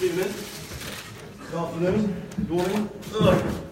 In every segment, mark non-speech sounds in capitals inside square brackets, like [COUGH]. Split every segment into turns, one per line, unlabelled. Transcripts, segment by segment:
Good evening. Good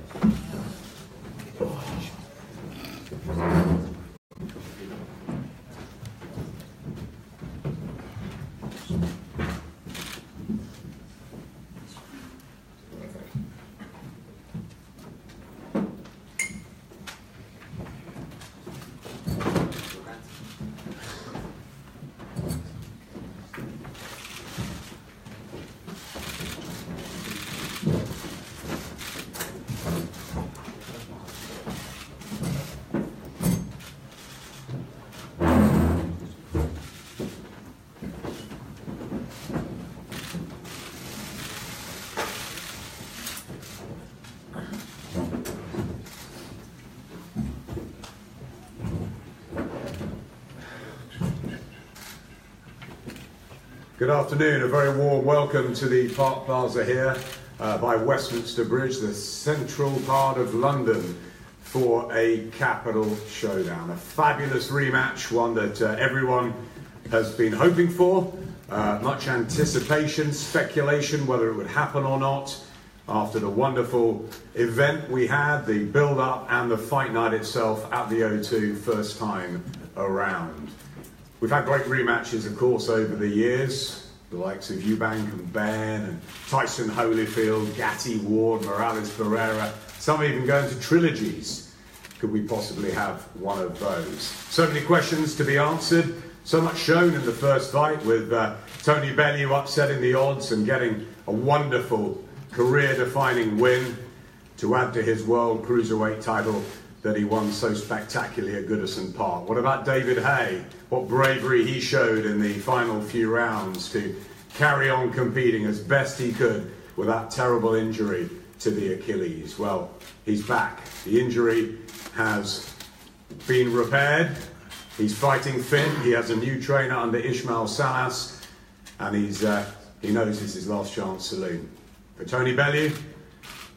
Good
afternoon, a very warm welcome to the Park Plaza here uh, by Westminster Bridge, the central part of London, for a capital showdown. A fabulous rematch, one that uh, everyone has been hoping for. Uh, much anticipation, speculation whether it would happen or not after the wonderful event we had, the build up and the fight night itself at the O2 first time around. We've had great rematches, of course, over the years. The likes of Eubank and Benn and Tyson Holyfield, Gatti Ward, Morales Barrera. Some even go into trilogies. Could we possibly have one of those? So many questions to be answered. So much shown in the first fight with uh, Tony Bellew upsetting the odds and getting a wonderful career-defining win to add to his world cruiserweight title that he won so spectacularly at Goodison Park. What about David Haye? What bravery he showed in the final few rounds to carry on competing as best he could with that terrible injury to the Achilles. Well, he's back. The injury has been repaired. He's fighting fit. He has a new trainer under Ismael Salas, and he's uh, he knows is his last chance saloon. For Tony Bellew,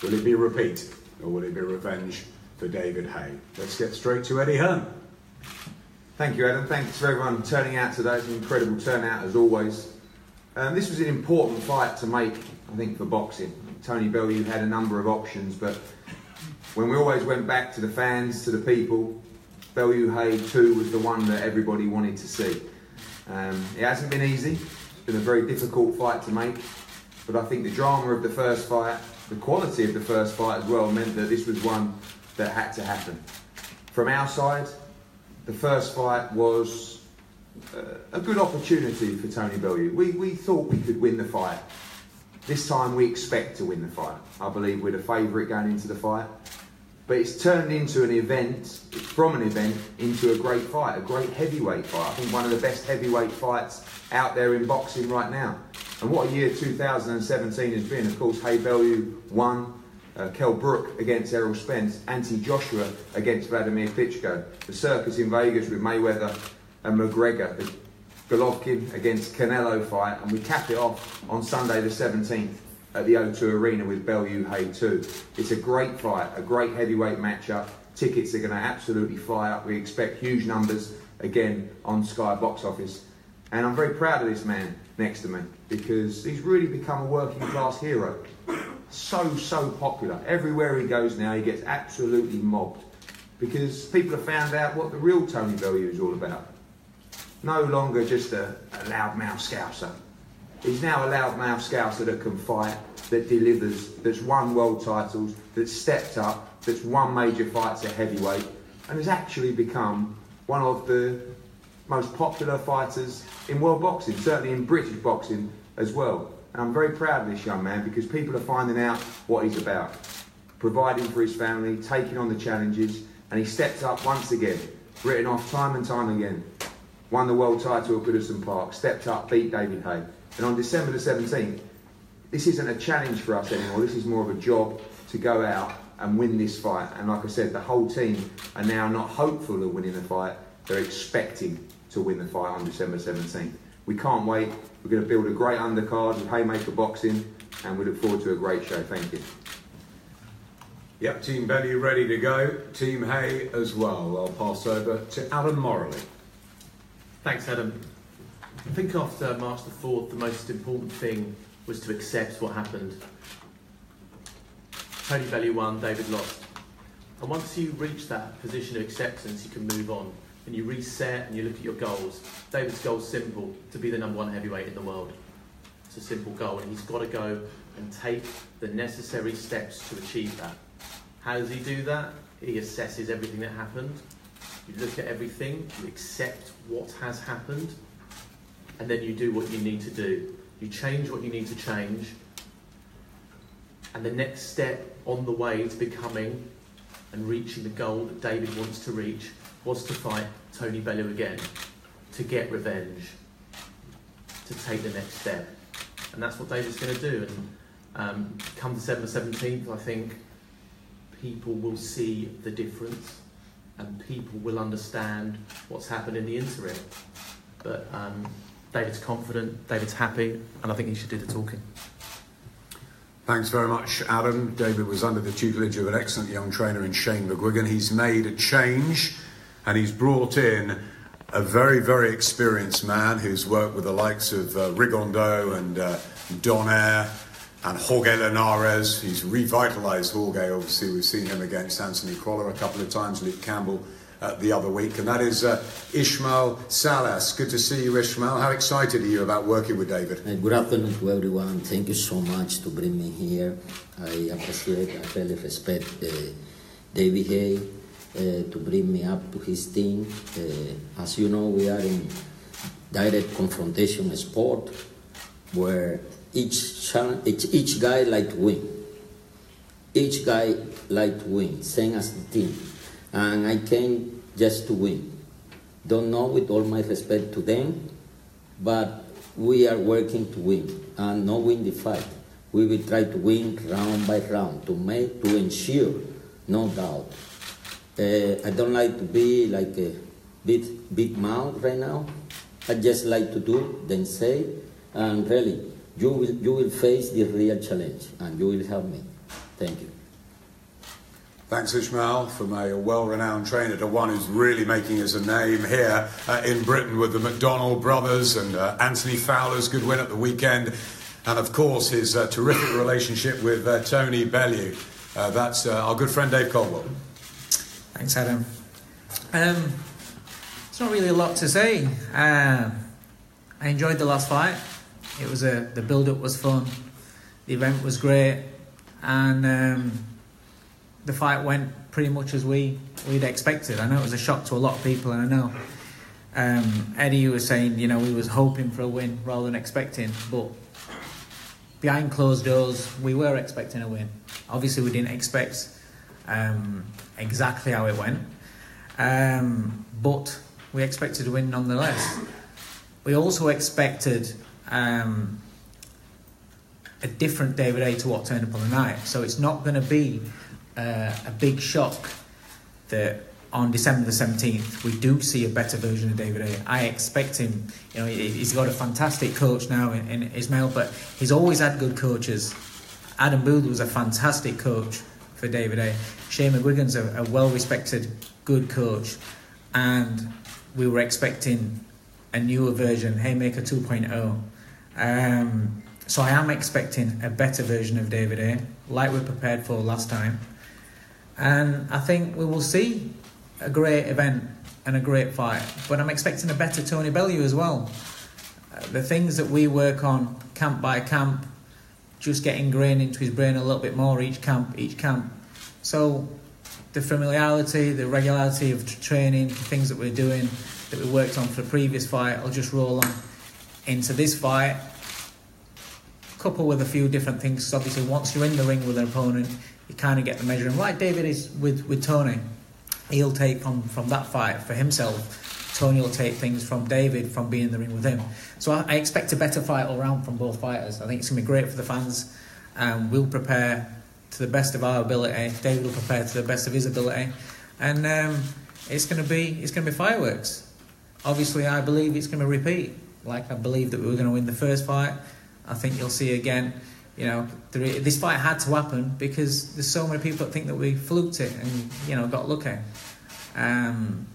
will it be repeat or will it be revenge for David Haye? Let's get straight to Eddie Hearn.
Thank you, Adam. Thanks for everyone turning out today. It's an incredible turnout as always. Um, this was an important fight to make, I think, for boxing. Tony Bellew had a number of options, but when we always went back to the fans, to the people, Bellew Haye 2 was the one that everybody wanted to see. Um, it hasn't been easy. It's been a very difficult fight to make, but I think the drama of the first fight, the quality of the first fight as well, meant that this was one that had to happen. From our side, the first fight was uh, a good opportunity for Tony Bellew. We, we thought we could win the fight. This time we expect to win the fight. I believe we're the favourite going into the fight. But it's turned into an event, from an event, into a great fight, a great heavyweight fight. I think one of the best heavyweight fights out there in boxing right now. And what a year 2017 has been. Of course, Haye Bellew won, uh, Kell Brook against Errol Spence, Anthony Joshua against Vladimir Klitschko, the circus in Vegas with Mayweather and McGregor, the Golovkin against Canelo fight, and we cap it off on Sunday the 17th at the O2 Arena with Bellew Haye 2. It's a great fight, a great heavyweight matchup. Tickets are going to absolutely fly up. We expect huge numbers again on Sky Box Office. And I'm very proud of this man next to me because he's really become a working class hero so, so popular. Everywhere he goes now, he gets absolutely mobbed because people have found out what the real Tony Bellew is all about. No longer just a, a loudmouth scouser. He's now a loudmouth scouser that can fight, that delivers, that's won world titles, that's stepped up, that's won major fights at heavyweight, and has actually become one of the most popular fighters in world boxing, certainly in British boxing as well. And I'm very proud of this young man because people are finding out what he's about. Providing for his family, taking on the challenges, and he stepped up once again, written off time and time again. Won the world title at Goodison Park, stepped up, beat David Haye. And on December the 17th, this isn't a challenge for us anymore, this is more of a job to go out and win this fight. And like I said, the whole team are now not hopeful of winning the fight, they're expecting to win the fight on December 17th. We can't wait. We're going to build a great undercard with Haymaker Boxing, and we look forward to a great show. Thank you.
Yep, Team Bellew ready to go. Team Haye as well. I'll pass over to Alan Morley.
Thanks, Adam. I think after March the 4th, the most important thing was to accept what happened. Tony Bellew won, David lost. And once you reach that position of acceptance, you can move on. And you reset and you look at your goals. David's goal is simple to be the number one heavyweight in the world. It's a simple goal, and he's got to go and take the necessary steps to achieve that. How does he do that? He assesses everything that happened. You look at everything, you accept what has happened, and then you do what you need to do. You change what you need to change, and the next step on the way to becoming and reaching the goal that David wants to reach was to fight Tony Bellew again, to get revenge, to take the next step. And that's what David's going to do. And um, come December 17th, I think people will see the difference and people will understand what's happened in the interim. But um, David's confident, David's happy, and I think he should do the talking.
Thanks very much, Adam. David was under the tutelage of an excellent young trainer in Shane McGuigan. He's made a change and he's brought in a very, very experienced man who's worked with the likes of uh, Rigondeaux and uh, Donaire and Jorge Linares. He's revitalised Jorge, obviously. We've seen him against Anthony Crolla a couple of times, Luke Campbell uh, the other week. And that is uh, Ishmael Salas. Good to see you, Ishmael. How excited are you about working with David?
Good afternoon to everyone. Thank you so much to bring me here. I appreciate, I really respect uh, David Haye uh, to bring me up to his team. Uh, as you know, we are in direct confrontation sport where each, each, each guy like to win. Each guy like to win, same as the team. And I came just to win. Don't know with all my respect to them, but we are working to win and not win the fight. We will try to win round by round to make to ensure, no doubt. Uh, I don't like to be like a big big mouth right now. I just like to do, then say, and really, you will you will face the real challenge, and you will help me. Thank you.
Thanks, Ishmael, from a well-renowned trainer to one who's really making us a name here uh, in Britain with the McDonnell brothers and uh, Anthony Fowler's good win at the weekend, and of course his uh, terrific relationship with uh, Tony Bellew. Uh, that's uh, our good friend Dave Coldwell.
Thanks, Adam. Um, it's not really a lot to say. I enjoyed the last fight. It was a the build-up was fun. The event was great, and. Um, the fight went pretty much as we we'd expected. I know it was a shock to a lot of people, and I know um, Eddie was saying, you know, we was hoping for a win rather than expecting, but behind closed doors, we were expecting a win. Obviously, we didn't expect um, exactly how it went, um, but we expected to win nonetheless. We also expected um, a different David Haye to what turned up on the night, so it's not going to be uh, a big shock that on December the 17th we do see a better version of David Haye. I expect him, you know, he's got a fantastic coach now in, in Ismael, but he's always had good coaches. Adam Booth was a fantastic coach for David Haye. Shane McGuigan's a, a well respected, good coach, and we were expecting a newer version, Haymaker 2.0. Um, so I am expecting a better version of David Haye, like we prepared for last time. And I think we will see a great event and a great fight. But I'm expecting a better Tony Bellew as well. Uh, the things that we work on camp by camp just get ingrained into his brain a little bit more each camp, each camp. So the familiarity, the regularity of training, the things that we're doing that we worked on for the previous fight, I'll just roll on into this fight. Couple with a few different things. Obviously, once you're in the ring with an opponent, you kind of get the measuring. Like David is with, with Tony, he'll take from, from that fight for himself. Tony will take things from David from being in the ring with him. So I, I expect a better fight all round from both fighters. I think it's going to be great for the fans. Um, we'll prepare to the best of our ability. David will prepare to the best of his ability, and um, it's going to be it's going to be fireworks. Obviously, I believe it's going to repeat. Like I believe that we were going to win the first fight. I think you'll see again you know, this fight had to happen because there's so many people that think that we fluked it and, you know, got lucky. Um,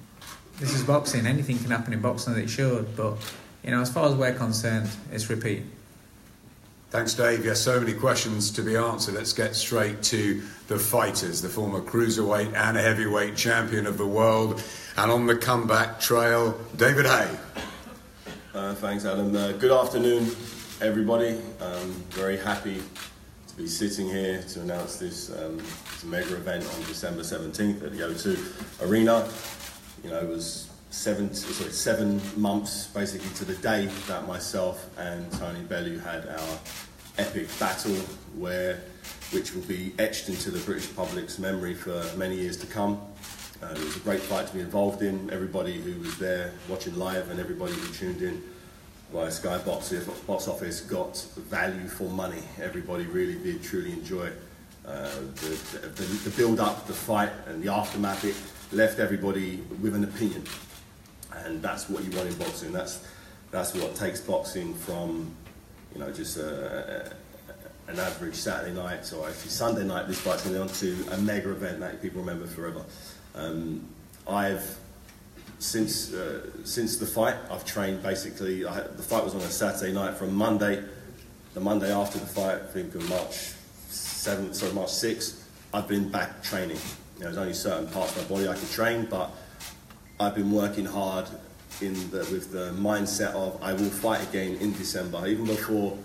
this is boxing. Anything can happen in boxing that it should. But, you know, as far as we're concerned, it's repeat.
Thanks, Dave. Yes, so many questions to be answered. Let's get straight to the fighters, the former cruiserweight and heavyweight champion of the world, and on the comeback trail, David Haye.
Uh, thanks, Adam. Uh, good afternoon, everybody. Um, very happy to be sitting here to announce this, um, this mega event on December 17th at the O2 Arena. You know, it was seven, sorry, seven months basically to the day that myself and Tony Bellew had our epic battle, where which will be etched into the British public's memory for many years to come. Uh, it was a great fight to be involved in. Everybody who was there watching live and everybody who tuned in via Sky Box, box Office got value for money. Everybody really did truly enjoy uh, the, the, the build up, the fight, and the aftermath. It left everybody with an opinion, and that's what you want in boxing. That's that's what takes boxing from you know just a, a, an average Saturday night or actually Sunday night. This fight's going on to a mega event that people remember forever. Um, I've since uh, since the fight, I've trained basically. Had, the fight was on a Saturday night. From Monday, the Monday after the fight, I think of March seventh, sorry, March sixth, I've been back training. You know, there's only certain parts of my body I can train, but I've been working hard in the, with the mindset of I will fight again in December. Even before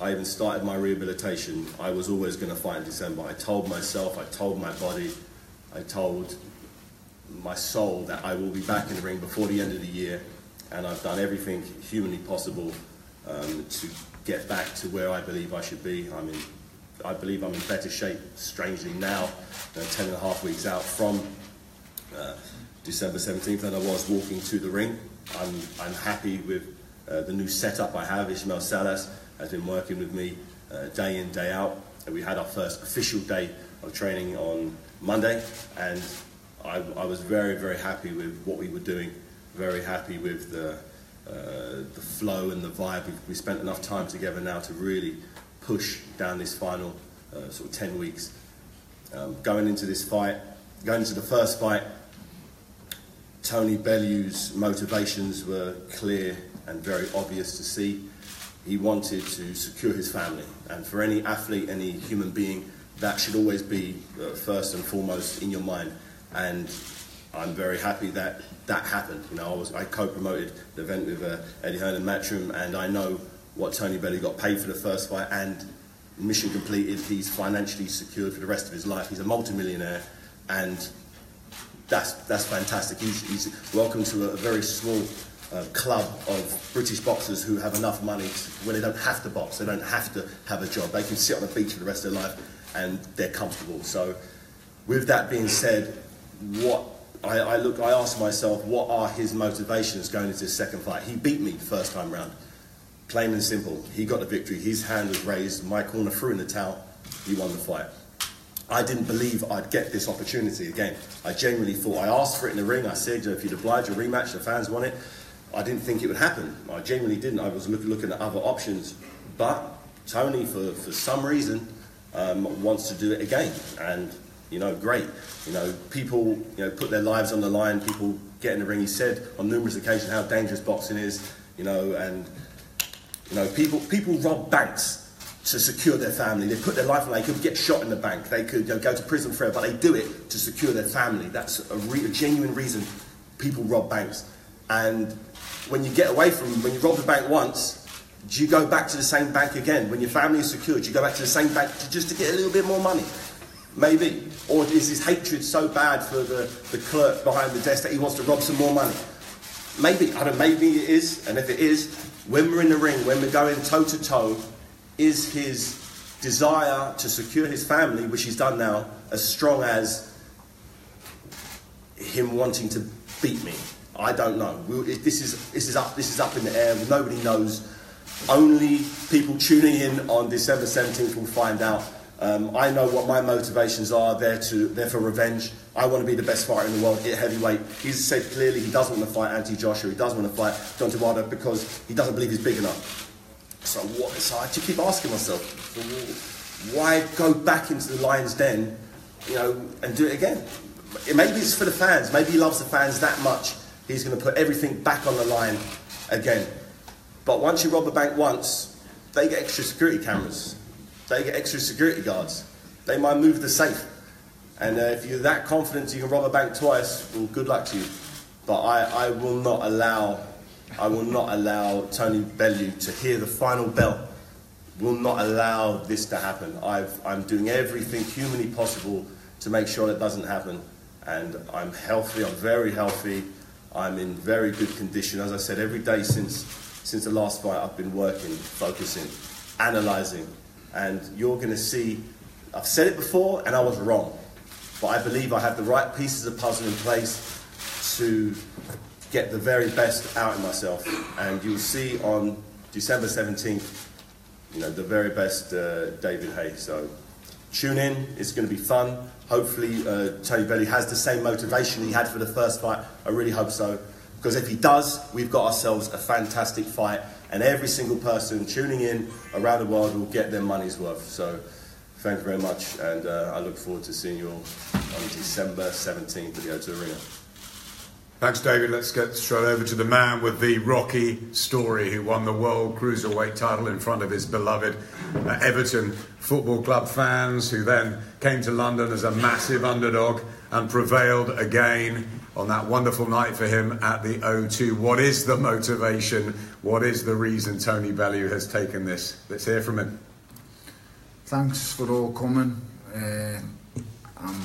I even started my rehabilitation, I was always going to fight in December. I told myself, I told my body, I told my soul that I will be back in the ring before the end of the year, and I've done everything humanly possible um, to get back to where I believe I should be. I mean, I believe I'm in better shape, strangely now, uh, 10 and a half weeks out from uh, December 17th than I was walking to the ring. I'm, I'm happy with uh, the new setup I have. Ismael Salas has been working with me uh, day in, day out. And we had our first official day of training on Monday, and I, I, was very, very happy with what we were doing, very happy with the, uh, the flow and the vibe. We, we, spent enough time together now to really push down this final uh, sort of 10 weeks. Um, going into this fight, going into the first fight, Tony Bellew's motivations were clear and very obvious to see. He wanted to secure his family, and for any athlete, any human being, that should always be uh, first and foremost in your mind and I'm very happy that that happened. You know, I was I co-promoted the event with uh, Eddie Hearn and Matchroom, and I know what Tony Bellew got paid for the first fight, and mission completed. He's financially secured for the rest of his life. He's a multimillionaire, and that's that's fantastic. He's, he's welcome to a, a very small uh, club of British boxers who have enough money to, where they don't have to box, they don't have to have a job. They can sit on the beach for the rest of their life, and they're comfortable. So, with that being said what I, I look, I asked myself, what are his motivations going into his second fight? He beat me the first time round, plain and simple. He got the victory. His hand was raised. My corner threw in the towel. He won the fight. I didn't believe I'd get this opportunity again. I genuinely thought I asked for it in the ring. I said, if you'd oblige a rematch, the fans want it. I didn't think it would happen. I genuinely didn't. I was look, looking at other options, but Tony, for, for some reason, um, wants to do it again, and you know, great. You know, people, you know, put their lives on the line. People get in the ring. He said on numerous occasions how dangerous boxing is. You know, and you know, people people rob banks to secure their family. They put their life on. They could get shot in the bank. They could you know, go to prison forever, but they do it to secure their family. That's a, re- a genuine reason people rob banks. And when you get away from when you rob the bank once, do you go back to the same bank again? When your family is secured, you go back to the same bank just to get a little bit more money. Maybe. Or is his hatred so bad for the, the clerk behind the desk that he wants to rob some more money? Maybe. I don't maybe it is. And if it is, when we're in the ring, when we're going toe to toe, is his desire to secure his family, which he's done now, as strong as him wanting to beat me? I don't know. This is, this, is up, this is up in the air. Nobody knows. Only people tuning in on December 17th will find out. Um, I know what my motivations are. They're to they're for revenge. I want to be the best fighter in the world at heavyweight. He's said clearly he doesn't want to fight Anthony Joshua. He doesn't want to fight Deontay Wilder because he doesn't believe he's big enough. So what? So I keep asking myself, why go back into the lion's den, you know, and do it again? Maybe it's for the fans. Maybe he loves the fans that much. He's going to put everything back on the line again. But once you rob a bank once, they get extra security cameras, they get extra security guards, they might move the safe. And uh, if you're that confident you can rob a bank twice, well, good luck to you. But I, I will not allow, I will not allow Tony Bellew to hear the final bell. Will not allow this to happen. I've, I'm doing everything humanly possible to make sure that doesn't happen. And I'm healthy. I'm very healthy. I'm in very good condition. As I said, every day since since the last fight, I've been working, focusing, analysing, and you're going to see. I've said it before, and I was wrong, but I believe I have the right pieces of puzzle in place to get the very best out of myself, and you'll see on December 17th, you know, the very best uh, David Haye. So tune in. It's going to be fun. Hopefully, uh, Tony Bellew has the same motivation he had for the first fight. I really hope so. Because if he does, we've got ourselves a fantastic fight, and every single person tuning in around the world will get their money's worth. So, thank you very much, and uh, I look forward to seeing you all on December 17th at the O2 Arena.
Thanks, David. Let's get straight over to the man with the rocky story who won the World Cruiserweight title in front of his beloved uh, Everton Football Club fans, who then came to London as a massive underdog and prevailed again on that wonderful night for him at the O2. What is the motivation? What is the reason Tony Bellew has taken this? Let's hear from him.
Thanks for all coming. Uh, I'm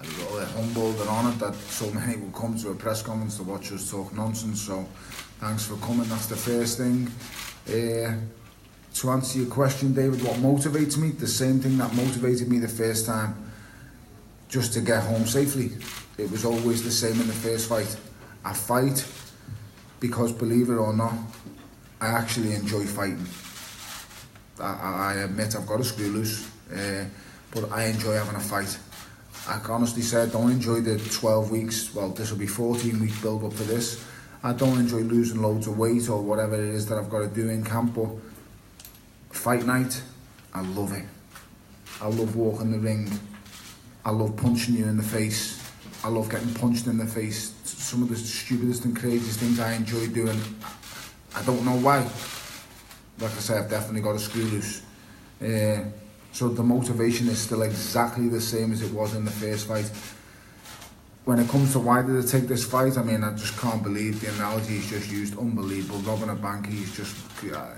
a little humbled and honoured that so many will come to a press conference to watch us talk nonsense. So thanks for coming. That's the first thing. Uh, to answer your question, David, what motivates me? The same thing that motivated me the first time, just to get home safely. It was always the same in the first fight. I fight because, believe it or not, I actually enjoy fighting. I, I admit I've got a screw loose, uh, but I enjoy having a fight. I honestly say I don't enjoy the 12 weeks, well, this will be 14 week build up for this. I don't enjoy losing loads of weight or whatever it is that I've got to do in camp, but fight night, I love it. I love walking the ring. I love punching you in the face. I love getting punched in the face. Some of the stupidest and craziest things I enjoy doing. I don't know why. Like I say, I've definitely got a screw loose. Uh, so the motivation is still exactly the same as it was in the first fight. When it comes to why did I take this fight, I mean, I just can't believe the analogy he's just used. Unbelievable. Robbing a bank, he's just. Uh,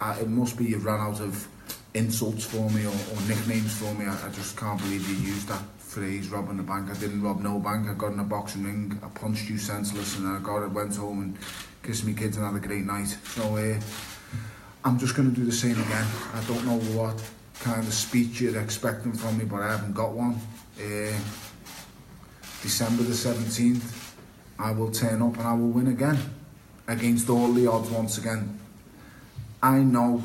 uh, it must be you've run out of insults for me or, or nicknames for me. I, I just can't believe you used that phrase, robbing the bank. I didn't rob no bank. I got in a boxing ring, I punched you senseless, and I got it, went home and kissed me kids and had a great night. So uh, I'm just going to do the same again. I don't know what kind of speech you're expecting from me, but I haven't got one. Uh, December the 17th, I will turn up and I will win again against all the odds once again. I know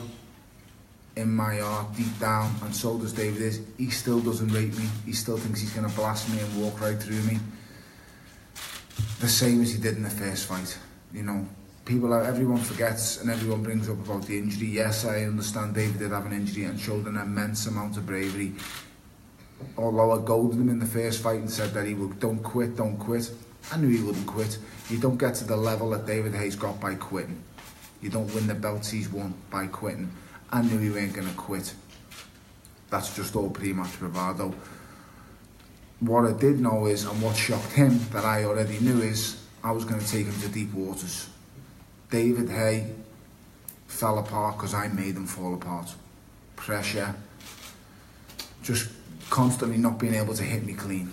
in my heart, deep down, and so does David, is he still doesn't rate me. He still thinks he's going to blast me and walk right through me. The same as he did in the first fight. You know, people, everyone forgets and everyone brings up about the injury. Yes, I understand David did have an injury and showed an immense amount of bravery. Although I goaded him in the first fight and said that he would, don't quit, don't quit. I knew he wouldn't quit. You don't get to the level that David Haye's got by quitting. You don't win the belts he's won by quitting. I knew he weren't going to quit. That's just all pretty much bravado. What I did know is, and what shocked him that I already knew is, I was going to take him to deep waters. David Haye fell apart because I made him fall apart. Pressure, just constantly not being able to hit me clean.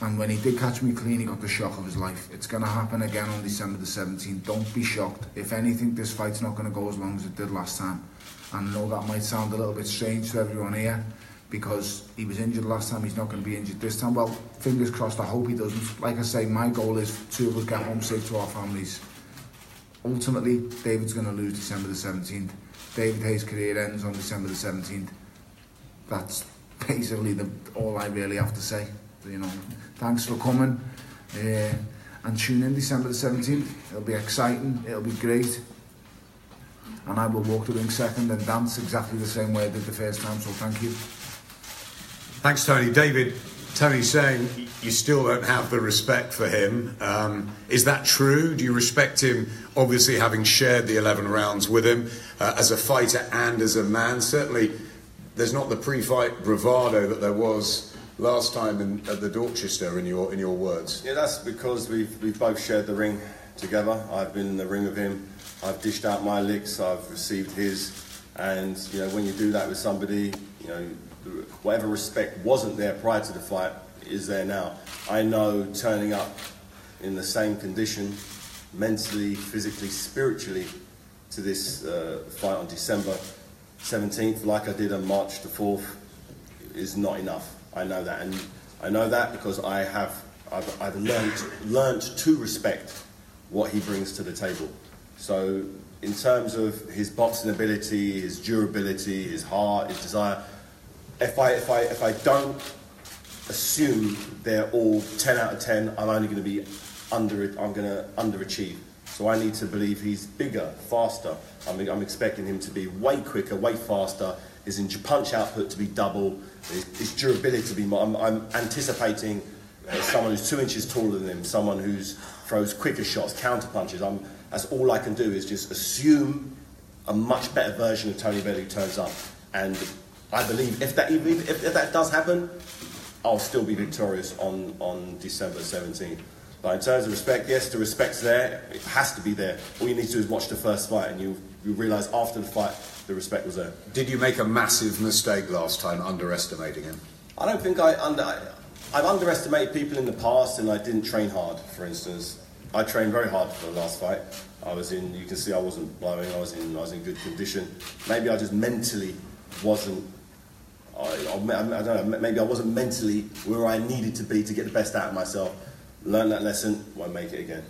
And when he did catch me clean, he got the shock of his life. It's going to happen again on December the 17th. Don't be shocked. If anything, this fight's not going to go as long as it did last time. And I know that might sound a little bit strange to everyone here because he was injured last time, he's not going to be injured this time. Well, fingers crossed, I hope he doesn't. Like I say, my goal is two of us get home safe to our families. Ultimately, David's going to lose December the 17th. David Haye's career ends on December the 17th. That's basically the, all I really have to say. You know, thanks for coming. Uh, and tune in December the 17th. It'll be exciting, it'll be great. And I will walk the ring second and dance exactly the same way I did the first time, so thank you.
Thanks, Tony. David, Tony's saying you still don't have the respect for him. Um, is that true? Do you respect him obviously having shared the 11 rounds with him uh, as a fighter and as a man. Certainly, there's not the pre-fight bravado that there was last time in, at the Dorchester, in your in your words.
Yeah, that's because we've we've both shared the ring together. I've been in the ring with him. I've dished out my licks. I've received his. And you know, when you do that with somebody, you know, whatever respect wasn't there prior to the fight is there now. I know turning up in the same condition, mentally, physically, spiritually, to this uh, fight on December 17th, like I did on March the 4th, is not enough. I know that, and I know that because I have I've, I've learned learned to respect what he brings to the table. So, in terms of his boxing ability, his durability, his heart, his desire, if I if I if I don't assume they're all 10 out of 10, I'm only going to be under I'm going to underachieve. So I need to believe he's bigger, faster. I'm, I'm expecting him to be way quicker, way faster. His punch output to be double. His, his durability to be more. I'm, I'm anticipating uh, someone who's two inches taller than him, someone who throws quicker shots, counter punches. I'm, that's all I can do is just assume a much better version of Tony Bellew turns up. And I believe if that, if, if, if that does happen, I'll still be victorious on, on December 17th. But in terms of respect, yes, the respect's there. It has to be there. All you need to do is watch the first fight, and you you realise after the fight the respect was there.
Did you make a massive mistake last time, underestimating him?
I don't think I under. I, I've underestimated people in the past, and I didn't train hard. For instance, I trained very hard for the last fight. I was in. You can see I wasn't blowing. I was in. I was in good condition. Maybe I just mentally wasn't I, I, I, don't know, maybe I wasn't mentally where I needed to be to get the best out of myself. Learn that lesson, won't make it again.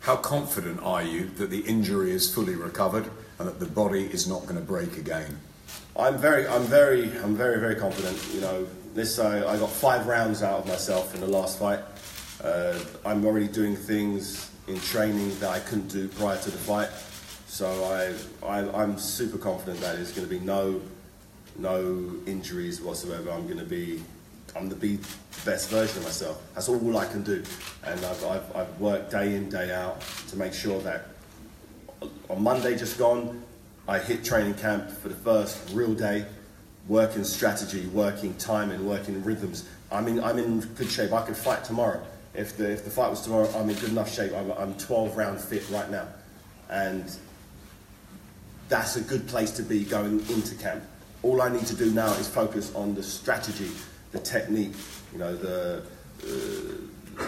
How confident are you that the injury is fully recovered and that the body is not going to break again?
I'm very, I'm very, I'm very, very confident. You know, this uh, I got five rounds out of myself in the last fight. Uh, I'm already doing things in training that I couldn't do prior to the fight. So I, I, I'm super confident that there's going to be no no injuries whatsoever. I'm going to be, I'm be the best version of myself. That's all I can do. And I've, I've, I've worked day in, day out to make sure that on Monday just gone, I hit training camp for the first real day, working strategy, working timing, working rhythms. I'm in, I'm in good shape. I could fight tomorrow. If the, if the fight was tomorrow, I'm in good enough shape. I'm, I'm 12 round fit right now. And that's a good place to be going into camp all I need to do now is focus on the strategy, the technique, you know, the, uh,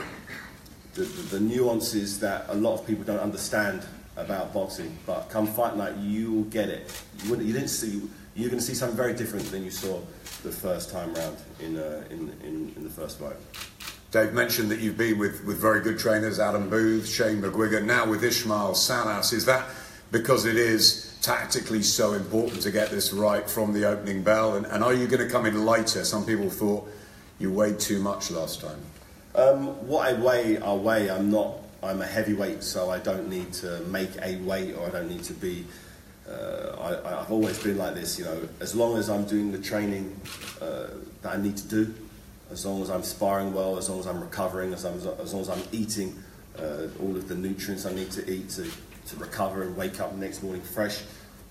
the, the, nuances that a lot of people don't understand about boxing. But come fight night, you will get it. You, you didn't see, you're going to see something very different than you saw the first time round in, uh, in, in, in the first fight.
Dave mentioned that you've been with, with very good trainers, Adam Booth, Shane McGuigan, now with Ismael Salas. Is that because it is tactically so important to get this right from the opening bell? And, and are you going to come in lighter? Some people thought you weighed too much last time.
Um, what I weigh, I weigh. I'm not. I'm a heavyweight, so I don't need to make a weight, or I don't need to be. Uh, I, have always been like this, you know. As long as I'm doing the training uh, that I need to do, as long as I'm sparring well, as long as I'm recovering, as, I'm, as long as I'm eating uh, all of the nutrients I need to eat to to recover and wake up the next morning fresh,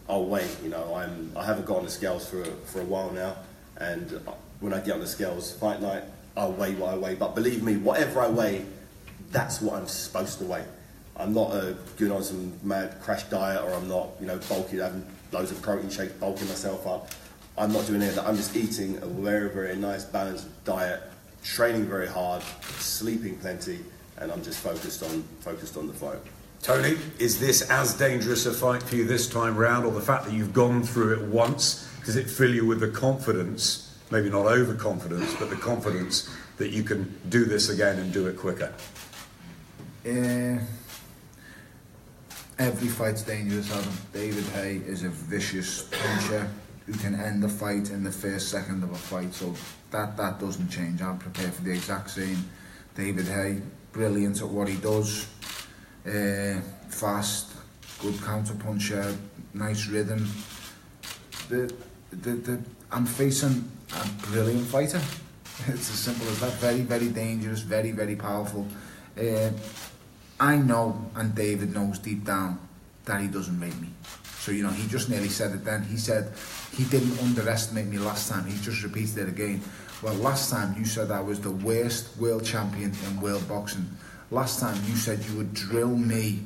I'll wait. You know, I'm I haven't got on the scales for for a while now, and when I get on the scales, fight night, I'll weigh what I weigh. But believe me, whatever I weigh, that's what I'm supposed to weigh. I'm not uh, going on some mad crash diet, or I'm not, you know, bulking, having loads of protein shakes, bulking myself up. I'm not doing any of that. I'm just eating a very, very nice, balanced diet, training very hard, sleeping plenty, and I'm just focused on focused on the fight.
Tony, is this as dangerous a fight for you this time round, or the fact that you've gone through it once, does it fill you with the confidence, maybe not overconfidence, but the confidence that you can do this again and do it quicker?
Uh, every fight's dangerous, Adam. David Haye is a vicious puncher who can end the fight in the first second of a fight, so that, that doesn't change. I'm prepared for the exact same. David Haye, brilliant at what he does uh, fast, good counter puncher, nice rhythm. The, the, the, I'm facing a brilliant fighter. [LAUGHS] It's as simple as that. Very, very dangerous, very, very powerful. Uh, I know, and David knows deep down that he doesn't rate me. So you know, he just nearly said it. Then he said he didn't underestimate me last time. He just repeated it again. Well, last time you said I was the worst world champion in world boxing. Last time you said you would drill me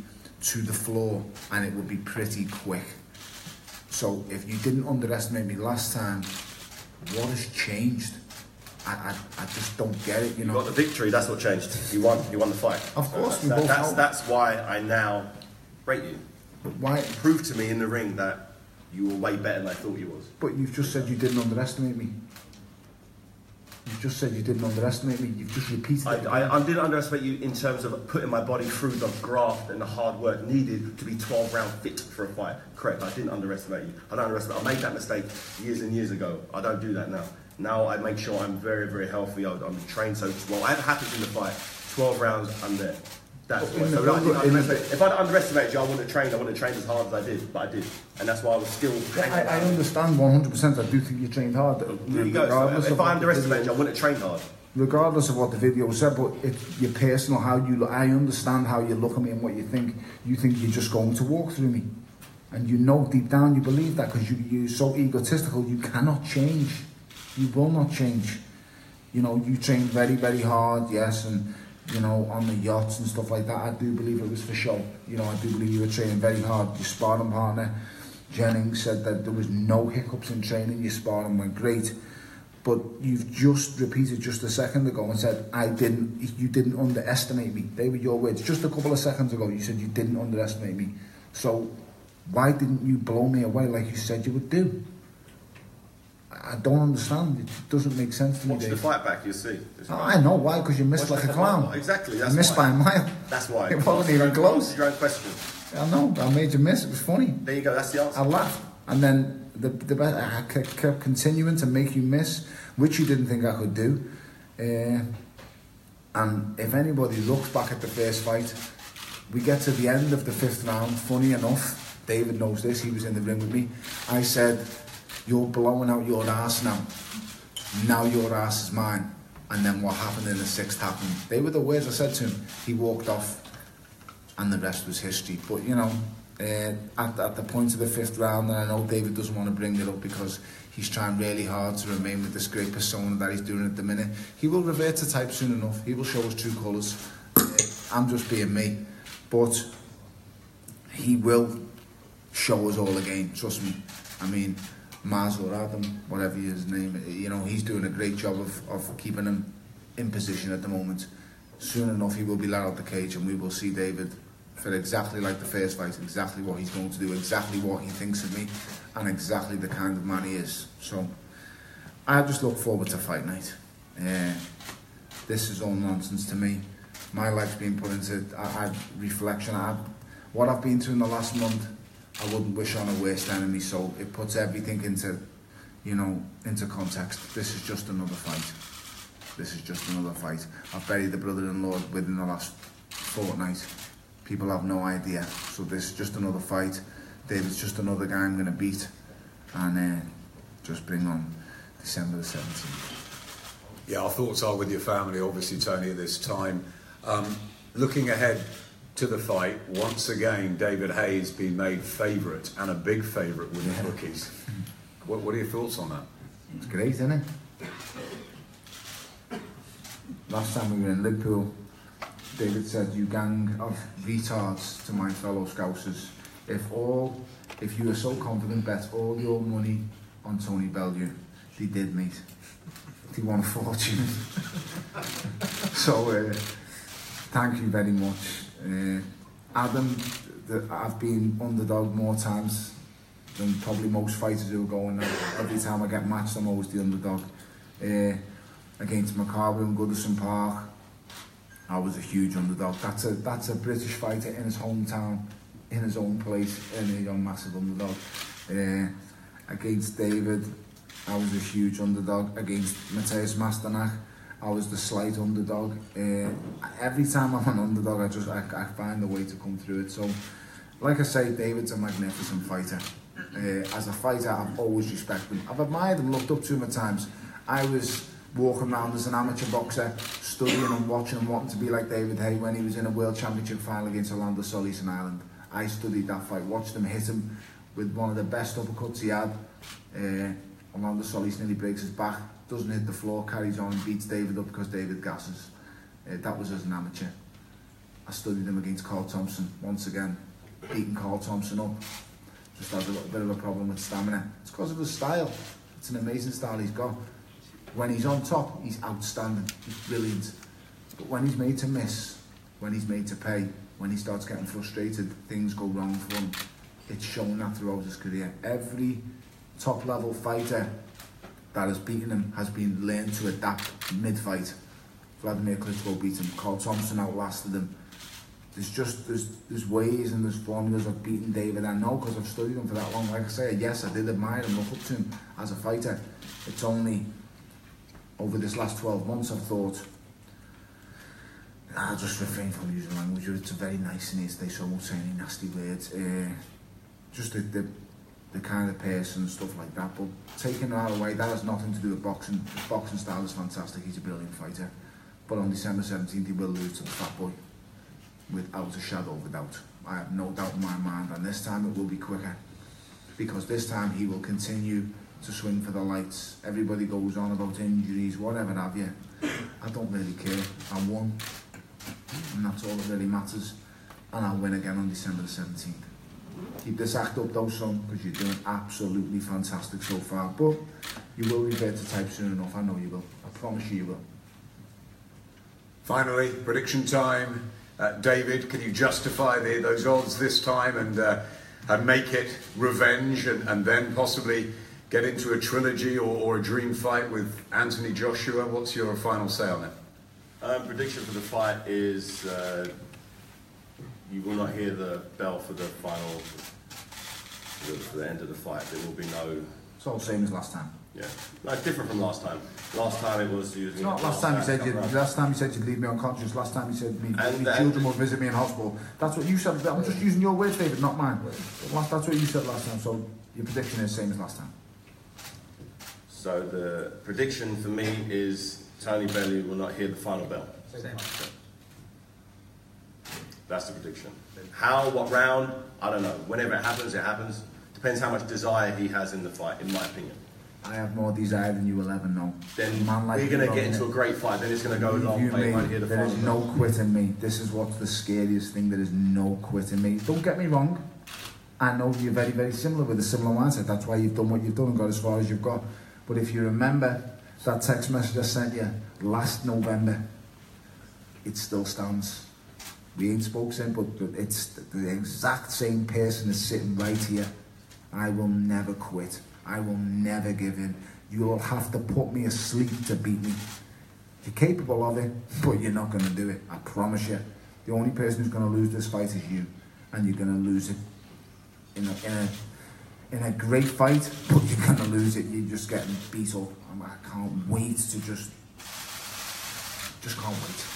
to the floor and it would be pretty quick. So if you didn't underestimate me last time, what has changed? I, I, I just don't get it, you
You
know.
got the victory. That's what changed. You won. You won the fight.
Of course, we
That-
both
that's that's why I now rate you.
But why?
Prove to me in the ring that you were way better than I thought you was.
But you've just said you didn't underestimate me. You've just said you didn't underestimate me. You've just repeated
I,
it.
I, I didn't underestimate you in terms of putting my body through the graft and the hard work needed to be 12 round fit for a fight. Correct, I didn't underestimate you. I don't underestimate. I made that mistake years and years ago. I don't do that now. Now I make sure I'm very, very healthy. I'm I'm trained so well. Whatever happens in the fight, 12 rounds, I'm there. That's
But
why.
in the
So I didn't
build-up- in the-
underestimate- if I'd underestimated you, I wouldn't have trained. I wouldn't have trained as hard as I did, but I did, and that's why I was still.
I, I understand 100%. I do think you trained hard.
There you go.
regardless
So
of
if I
the
underestimated you, I wouldn't have trained hard.
regardless of what the video said, but it's your personal, how you look. I understand how you look at me and what you think. You think you're just going to walk through me. And you know deep down you believe that because you, you're so egotistical, you cannot change. You will not change. You know, you trained very, very hard, yes, and, you know, on the yachts and stuff like that. I do believe it was for show. You know, I do believe you were training very hard. Your sparring partner, Jennings, said that there was no hiccups in training. Your sparring went great but you've just repeated just a second ago and said I didn't you didn't underestimate me they were your words just a couple of seconds ago you said you didn't underestimate me so why didn't you blow me away like you said you would do I don't understand it doesn't make sense to me
Watch the fight back, you'll see.
Oh. I know why because you missed
Watch
like a clown.
Exactly,
you missed
why.
by a mile
That's why. [LAUGHS]
It wasn't even close.
your own question.
I know I made you miss it was funny
There you go. That's the answer.
I laughed, and then the the be- I kept kept continuing to make you miss, which you didn't think I could do. Uh, and if anybody looks back at the first fight, we get to the end of the fifth round. Funny enough, David knows this. He was in the ring with me. I said, "You're blowing out your ass now. Now your ass is mine." And then what happened in the sixth happened. They were the words I said to him. He walked off and the rest was history. But you know, uh, at, at the point of the fifth round, and I know David doesn't want to bring it up because he's trying really hard to remain with this great persona that he's doing at the minute. He will revert to type soon enough. He will show his true colours. Uh, I'm just being me, but he will show us all again. Trust me. I mean. Maz or Adam, whatever his name, you know, he's doing a great job of, of keeping him in position at the moment. Soon enough, he will be let out the cage, and we will see David for exactly like the first fight, exactly what he's going to do, exactly what he thinks of me, and exactly the kind of man he is. So, I just look forward to fight night. Uh, this is all nonsense to me. My life's been put into I, I, reflection. I, what I've been through in the last month, I wouldn't wish on a worst enemy. So it puts everything into, you know, into context. This is just another fight. This is just another fight. I've buried the brother-in-law within the last fortnight. People have no idea. So this is just another fight. David's just another guy I'm going to beat. And uh, just bring on December the 17th.
Yeah, our thoughts are with your family, obviously, Tony, at this time. Um, looking ahead to the fight, once again, David Haye's been made favourite and a big favourite with the bookies. What, what are your thoughts on that?
It's great, isn't it? Last time we were in Liverpool, David said, "You gang of retards to my fellow Scousers. If all, if you are so confident, bet all your money on Tony Bellew. They did, mate. They won a fortune. [LAUGHS] so, uh, thank you very much, uh, Adam. The, I've been underdog more times than probably most fighters who are going. Every time I get matched, I'm always the underdog. Uh, against Makabu and Goodison Park, I was a huge underdog. That's a that's a British fighter in his hometown, in his own place, and he's a massive underdog. Uh, against David, I was a huge underdog. Against Mateusz Masternak, I was the slight underdog. Uh, every time I'm an underdog, I just I, I find a way to come through it. So, like I say, David's a magnificent fighter. Uh, as a fighter, I've always respected him. I've admired him, looked up to him at times. I was walking around as an amateur boxer, studying and watching and wanting to be like David Haye when he was in a World Championship final against Orlando Solis in Ireland. I studied that fight, watched him hit him with one of the best uppercuts he had. Uh, Orlando Solis nearly breaks his back, doesn't hit the floor, carries on beats David up because David gasses. Uh, that was as an amateur. I studied him against Carl Thompson once again, beating Carl Thompson up. Just has a little bit of a problem with stamina. It's because of his style. It's an amazing style he's got. When he's on top, he's outstanding. He's brilliant. But when he's made to miss, when he's made to pay, when he starts getting frustrated, things go wrong for him. It's shown that throughout his career. Every top level fighter that has beaten him has been learned to adapt mid-fight. Vladimir Klitschko beat him. Carl Thompson outlasted him. There's just there's there's ways and there's formulas of beating David. I know because I've studied him for that long. Like I say, yes, I did admire him, look up to him as a fighter. It's only over this last 12 months I've thought I'll just refrain from using language. It's a very nice in here today, so I won't say any nasty words. Uh, just the, the the kind of person and stuff like that. But taking that away, that has nothing to do with boxing. Boxing style is fantastic. He's a brilliant fighter. But on December 17th, he will lose to the Fat Boy without a shadow of a doubt. I have no doubt in my mind, and this time it will be quicker because this time he will continue to swing for the lights. Everybody goes on about injuries, whatever have you. I don't really care. I won, and that's all that really matters. And I'll win again on December the 17th. Keep this act up though, son, because you're doing absolutely fantastic so far. But you will revert to type soon enough. I know you will. I promise you you will.
Finally, prediction time. Uh, David, can you justify the, those odds this time and, uh, and make it revenge and, and then possibly get into a trilogy or, or a dream fight with Anthony Joshua? What's your final say on it?
Um, prediction for the fight is uh, you will not hear the bell for the final, for the, end of the fight. There will be no,
It's all the same as last time.
yeah, no, it's different from last time. Last time it was using.
It's not last time you said you last time you said you'd leave me unconscious. Last time you said me
And-
me children will visit me in hospital. That's what you said. I'm just using your words, David, not mine. Last, that's what you said last time. So your prediction is the same as last time.
So the prediction for me is Tony Bellew will not hear the final bell.
Same.
That's the prediction. How, what round, I don't know. Whenever it happens, it happens. Depends how much desire he has in the fight, in my opinion.
I have more desire than you will ever know.
Then
Man like
we're going to get into a great fight. Then it's going to go long.
you me,
the
there is no quitting me. This is what's the scariest thing. There is no quitting me. Don't get me wrong. I know you're very, very similar with a similar mindset. That's why you've done what you've done and got as far as you've got. But if you remember that text message I sent you last November, it still stands. We ain't spoke since, but it's the exact same person is sitting right here. I will never quit. I will never give in. You'll have to put me asleep to beat me. You're capable of it, but you're not going to do it. I promise you. The only person who's going to lose this fight is you, and you're going to lose it in a, in a in a great fight, but you're going to lose it. You're just getting beat up. I can't wait to just just can't wait.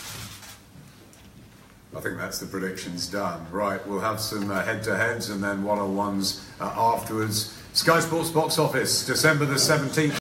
I think that's the predictions done. Right, we'll have some uh, head-to-heads and then one-on-ones uh, afterwards. Sky Sports box office, December the 17th.